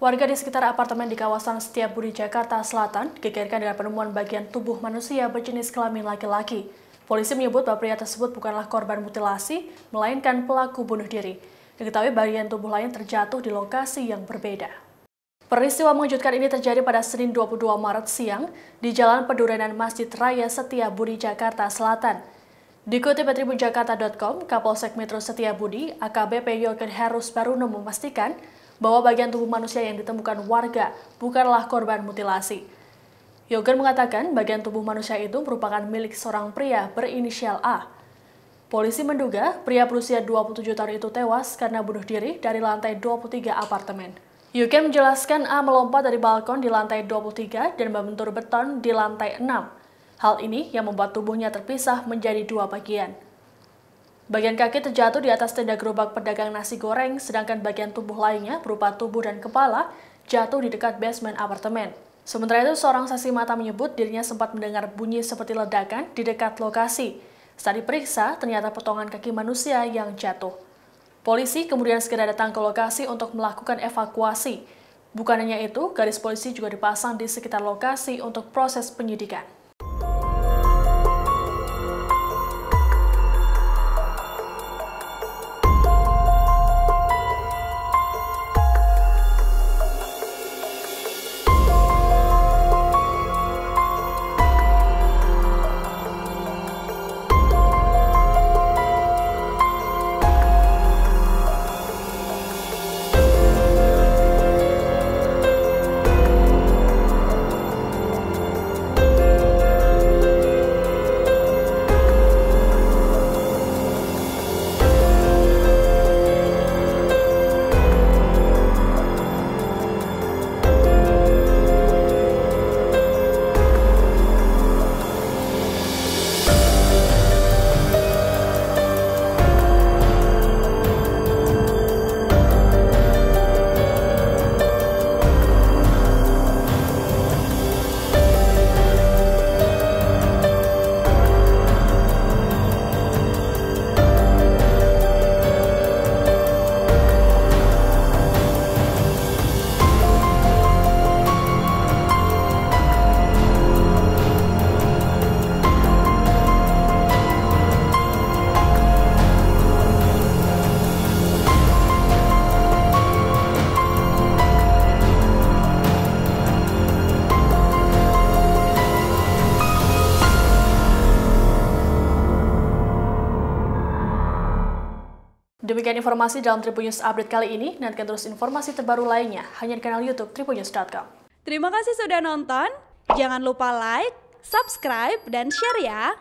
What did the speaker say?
Warga di sekitar apartemen di kawasan Setiabudi, Jakarta Selatan gegerkan dengan penemuan bagian tubuh manusia berjenis kelamin laki-laki. Polisi menyebut bahwa pria tersebut bukanlah korban mutilasi, melainkan pelaku bunuh diri. Diketahui bagian tubuh lain terjatuh di lokasi yang berbeda. Peristiwa mengejutkan ini terjadi pada Senin 22 Maret siang di Jalan Pedurenan Masjid Raya Setiabudi, Jakarta Selatan. Dikutip dari tribunjakarta.com, Kapolsek Metro Setiabudi, AKBP Yorken Harus Baruno memastikan bahwa bagian tubuh manusia yang ditemukan warga bukanlah korban mutilasi. Yogen mengatakan bagian tubuh manusia itu merupakan milik seorang pria berinisial A. Polisi menduga pria berusia 27 tahun itu tewas karena bunuh diri dari lantai 23 apartemen. Yuken menjelaskan A melompat dari balkon di lantai 23 dan membentur beton di lantai 6. Hal ini yang membuat tubuhnya terpisah menjadi dua bagian. Bagian kaki terjatuh di atas tenda gerobak pedagang nasi goreng, sedangkan bagian tubuh lainnya berupa tubuh dan kepala jatuh di dekat basement apartemen. Sementara itu, seorang saksi mata menyebut dirinya sempat mendengar bunyi seperti ledakan di dekat lokasi. Saat diperiksa, ternyata potongan kaki manusia yang jatuh. Polisi kemudian segera datang ke lokasi untuk melakukan evakuasi. Bukan hanya itu, garis polisi juga dipasang di sekitar lokasi untuk proses penyidikan. Demikian informasi dalam Tribun News Update kali ini. Nantikan terus informasi terbaru lainnya hanya di kanal YouTube tribunnews.com. Terima kasih sudah nonton. Jangan lupa like, subscribe, dan share ya.